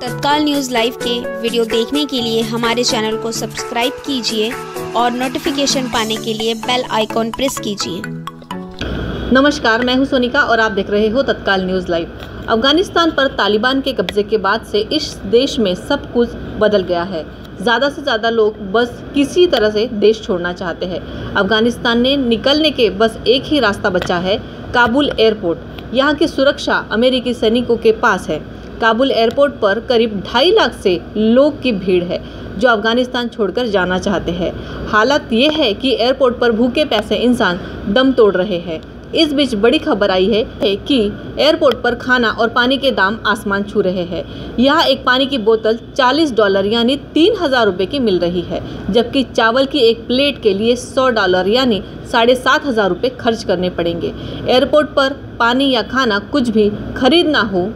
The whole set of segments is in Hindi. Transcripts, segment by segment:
तत्काल न्यूज़ लाइव के वीडियो देखने के लिए हमारे चैनल को सब्सक्राइब कीजिए और नोटिफिकेशन पाने के लिए बेल आइकॉन प्रेस कीजिए। नमस्कार, मैं हूँ सोनिका और आप देख रहे हो तत्काल न्यूज़ लाइव। अफ़गानिस्तान पर तालिबान के कब्जे के बाद से इस देश में सब कुछ बदल गया है। ज़्यादा से ज़्यादा लोग बस किसी तरह से देश छोड़ना चाहते हैं। अफ़गानिस्तान ने निकलने के बस एक ही रास्ता बचा है, काबुल एयरपोर्ट। यहाँ की सुरक्षा अमेरिकी सैनिकों के पास है। काबुल एयरपोर्ट पर करीब ढाई लाख से लोग की भीड़ है जो अफ़गानिस्तान छोड़कर जाना चाहते हैं। हालत ये है कि एयरपोर्ट पर भूखे पैसे इंसान दम तोड़ रहे हैं। इस बीच बड़ी खबर आई है, कि एयरपोर्ट पर खाना और पानी के दाम आसमान छू रहे हैं। यहाँ एक पानी की बोतल 40 डॉलर यानी तीन हज़ार रुपये की मिल रही है जबकि चावल की एक प्लेट के लिए 100 डॉलर यानी साढ़े सात हज़ार रुपये खर्च करने पड़ेंगे। एयरपोर्ट पर पानी या खाना कुछ भी खरीदना हो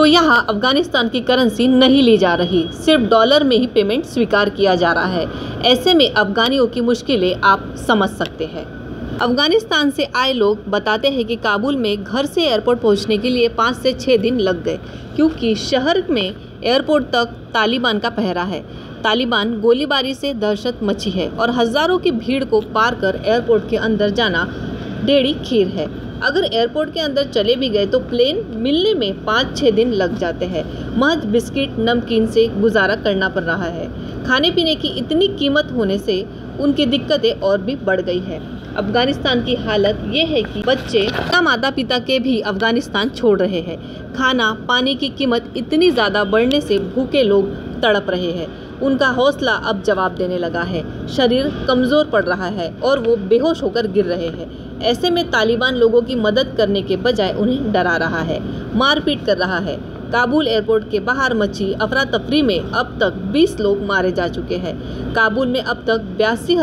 तो यहाँ अफ़गानिस्तान की करेंसी नहीं ली जा रही। सिर्फ़ डॉलर में ही पेमेंट स्वीकार किया जा रहा है। ऐसे में अफगानियों की मुश्किलें आप समझ सकते हैं। अफ़गानिस्तान से आए लोग बताते हैं कि काबुल में घर से एयरपोर्ट पहुँचने के लिए पाँच से छः दिन लग गए, क्योंकि शहर में एयरपोर्ट तक तालिबान का पहरा है। तालिबान गोलीबारी से दहशत मची है और हज़ारों की भीड़ को पार कर एयरपोर्ट के अंदर जाना डेढ़ी खीर है। अगर एयरपोर्ट के अंदर चले भी गए तो प्लेन मिलने में पाँच छः दिन लग जाते हैं। महज बिस्किट, नमकीन से गुजारा करना पड़ रहा है। खाने पीने की इतनी कीमत होने से उनकी दिक्कतें और भी बढ़ गई है। अफ़गानिस्तान की हालत ये है कि बच्चे माता पिता के भी अफ़गानिस्तान छोड़ रहे हैं। खाना, पानी की कीमत इतनी ज़्यादा बढ़ने से भूखे लोग तड़प रहे हैं। उनका हौसला अब जवाब देने लगा है। शरीर कमज़ोर पड़ रहा है और वो बेहोश होकर गिर रहे हैं। ऐसे में तालिबान लोगों की मदद करने के बजाय उन्हें डरा रहा है। मारपीट कर रहा है। काबुल एयरपोर्ट के बाहर मची अफरा तफरी में अब तक 20 लोग मारे जा चुके हैं। काबुल में अब तक बयासी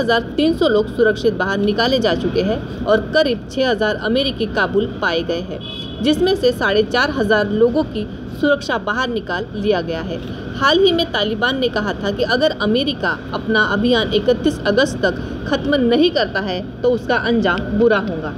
लोग सुरक्षित बाहर निकाले जा चुके हैं और करीब 6000 अमेरिकी काबुल पाए गए हैं, जिसमें से साढ़े चार हज़ार लोगों की सुरक्षा बाहर निकाल लिया गया है। हाल ही में तालिबान ने कहा था कि अगर अमेरिका अपना अभियान 31 अगस्त तक खत्म नहीं करता है तो उसका अंजाम बुरा होगा।